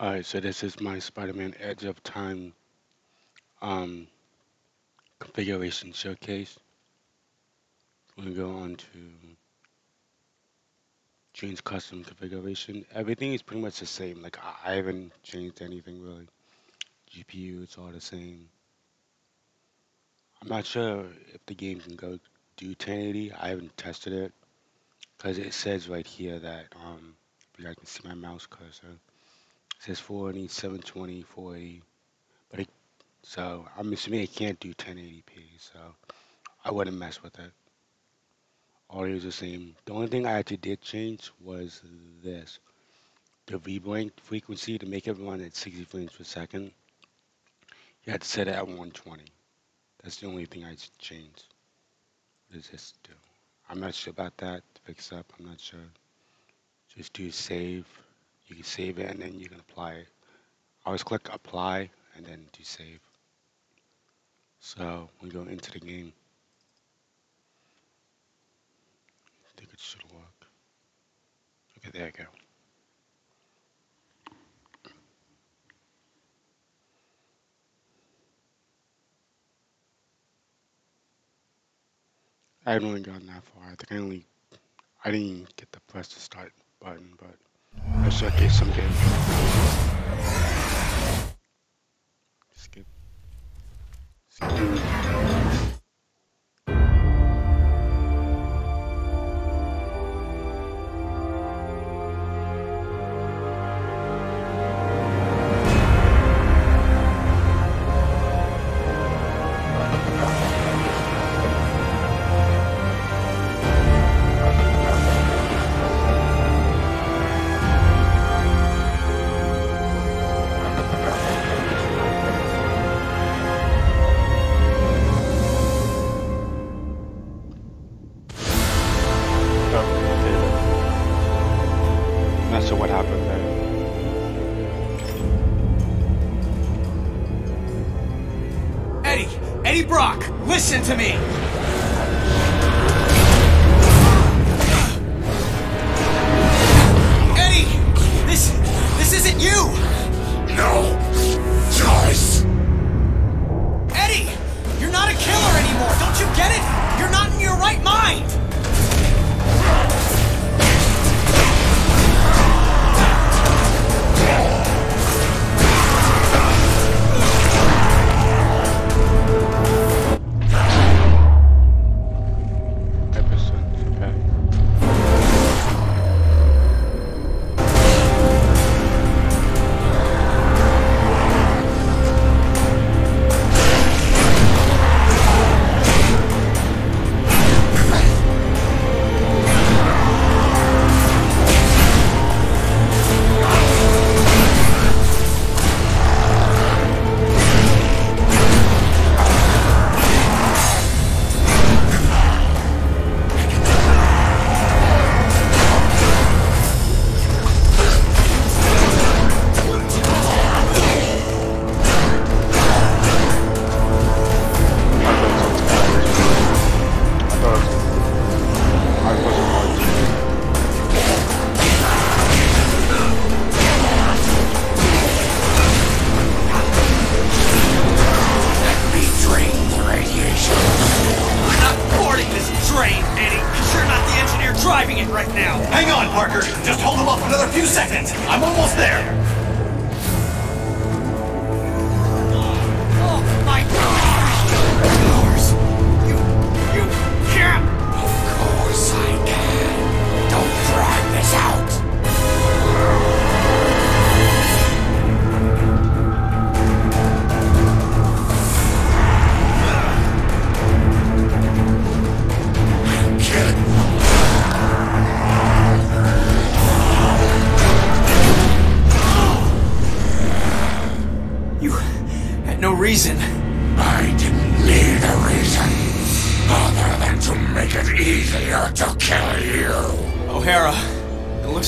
Alright, so this is my Spider-Man Edge of Time um, configuration showcase. Going to go on to change custom configuration. Everything is pretty much the same. Like I, I haven't changed anything really. GPU, it's all the same. I'm not sure if the game can go do 1080. I haven't tested it because it says right here that um, if you guys can see my mouse cursor, says 480, 720, 480. But it, so I'm assuming it can't do 1080p. So I wouldn't mess with it. Audio is the same. The only thing I actually did change was this. The VBlank frequency to make it run at 60 frames per second. You had to set it at 120. That's the only thing I changed. What does this do? I'm not sure about that. To fix up, I'm not sure. Just do save. You can save it and then you can apply. Always click apply and then do save. So we go into the game. I think it should work. Okay, there you go. I haven't really gotten that far. I think I only, I didn't get the press to start button, but I should get some game. Skip. Skip. Listen to me! it. I'm on.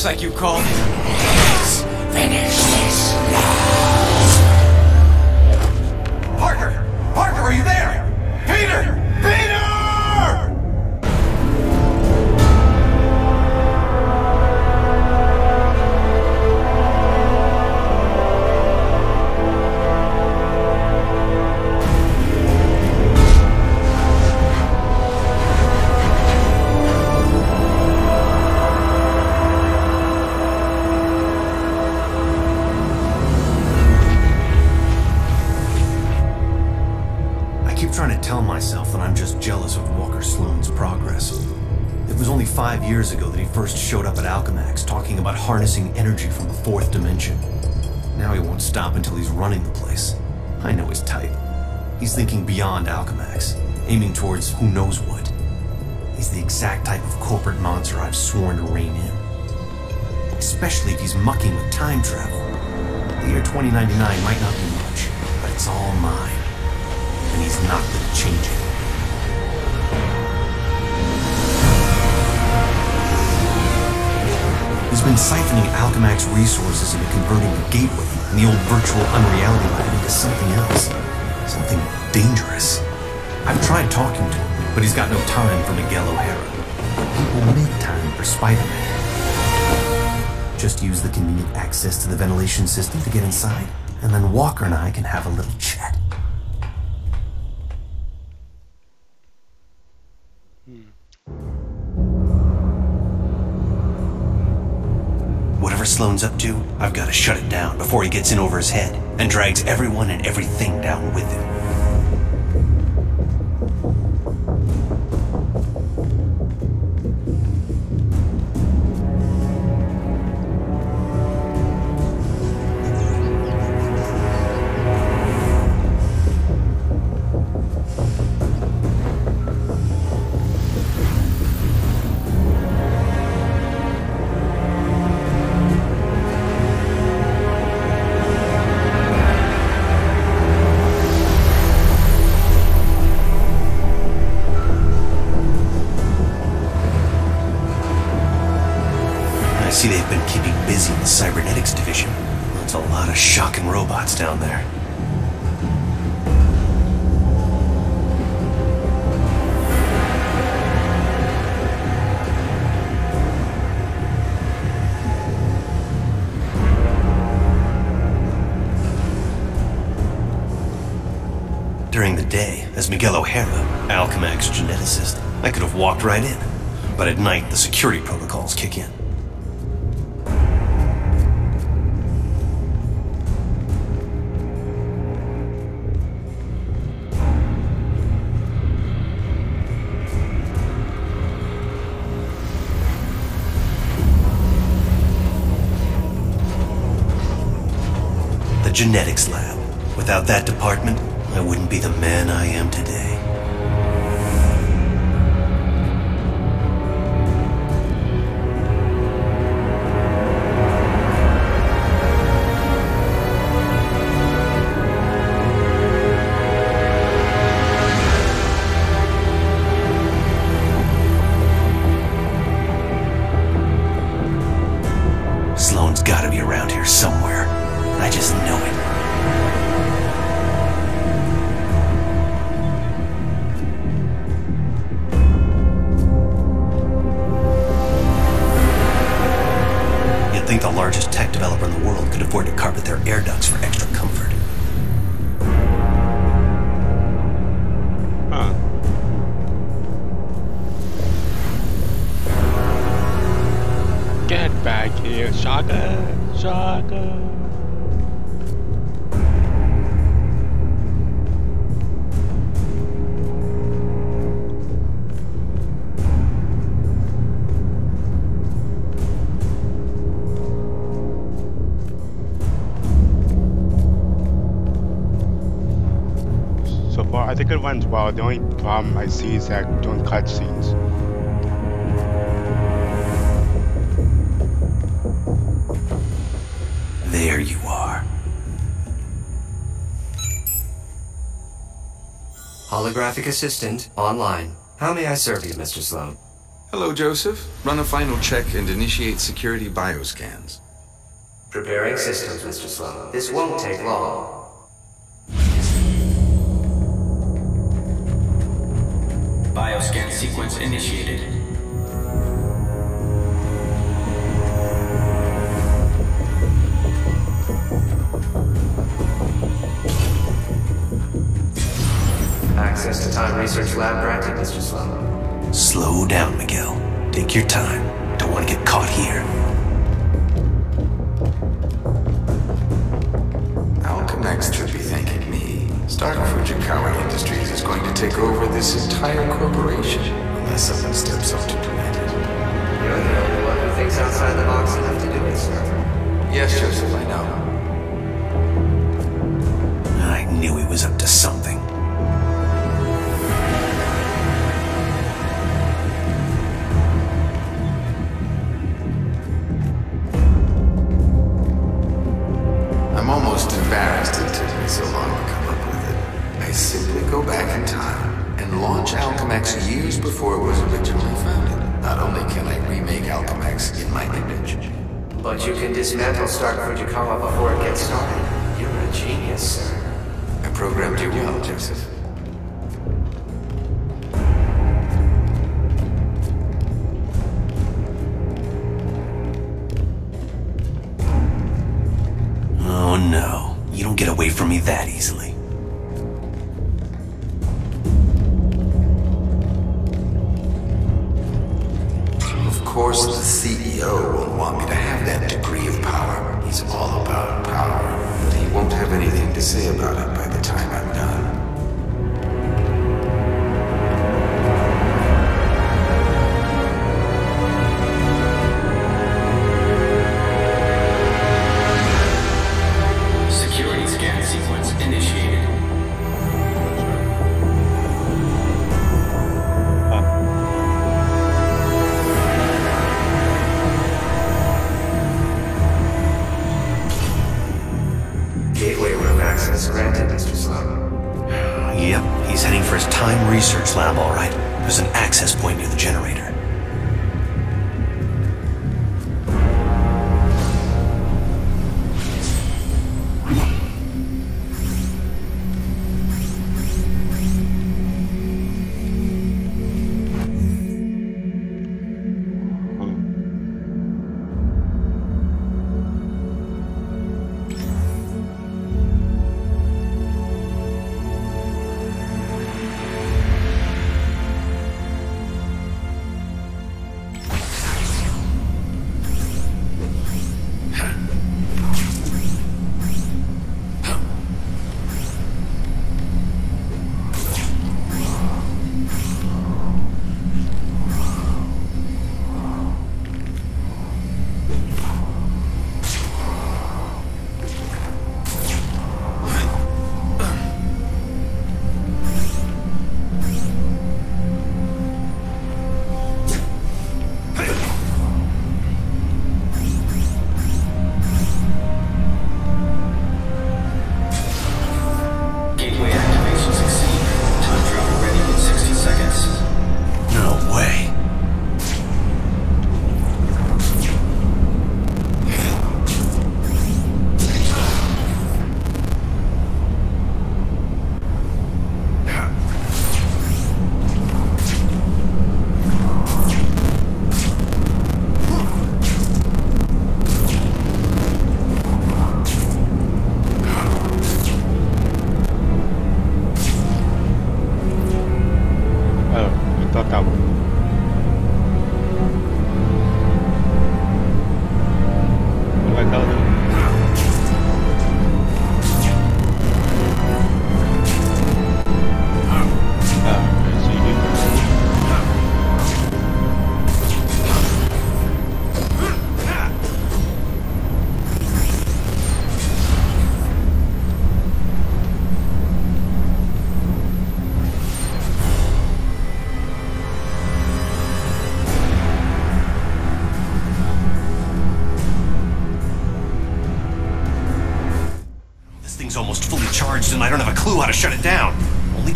Looks like you called. Alchemax talking about harnessing energy from the fourth dimension. Now he won't stop until he's running the place. I know his type. He's thinking beyond Alchemax, aiming towards who knows what. He's the exact type of corporate monster I've sworn to rein in. Especially if he's mucking with time travel. The year 2099 might not be much, but it's all mine. And he's not gonna change it. He's been siphoning Alchemax resources into converting the Gateway and the old virtual unreality lab into something else. Something dangerous. I've tried talking to him, but he's got no time for Miguel O'Hara. Will make time for Spider-Man. Just use the convenient access to the ventilation system to get inside, and then Walker and I can have a little chat. Sloan's up to, I've got to shut it down before he gets in over his head and drags everyone and everything down with him. See they've been keeping busy in the cybernetics division. That's a lot of shocking robots down there. During the day, as Miguel O'Hara, Alchemax geneticist, I could have walked right in. But at night, the security protocols kick in. Genetics lab. Without that department, I wouldn't be the man I am today. Largest tech developer in the world could afford to carpet their air ducts for extra comfort. Huh. Get back here, Shaka! Shaka! So far, I think it runs well. The only problem I see is that doing cutscenes. There you are. Holographic assistant online. How may I serve you, Mr. Sloan? Hello, Joseph. Run a final check and initiate security bioscans. Preparing systems, Mr. Sloan. This won't take long. Sequence initiated. Access to Time Research Lab granted, Mr. Sloan. Slow down, Miguel. Take your time. Don't want to get caught here. Alchemax should be thanking me. Stark Fujikawa Industries is going to take over this entire hoje começa a. Alchemax in my image, But you can dismantle Stark Fujikawa before it gets started. You're a genius, sir. I programmed you well, Joseph. Oh no, you don't get away from me that easily. Course, the CEO won't want me to have that degree of power. He's all about power. But he won't have anything to say about it by the time I'm done. Access granted, Mr. Sloan. Yep, he's heading for his time research lab, all right. There's an access point near the generator.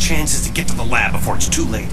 Only chance is to get to the lab before it's too late.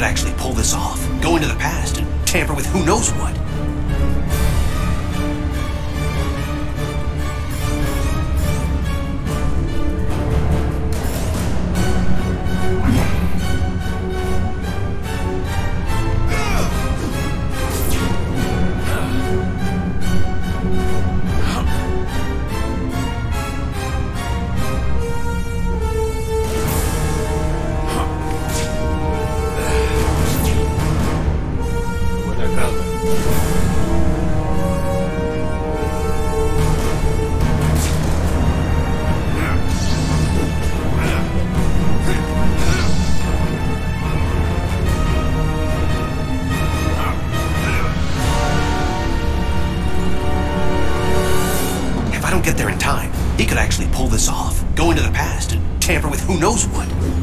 Could actually pull this off. Go into the past and tamper with who knows what. He could actually pull this off. Go into the past and tamper with who knows what.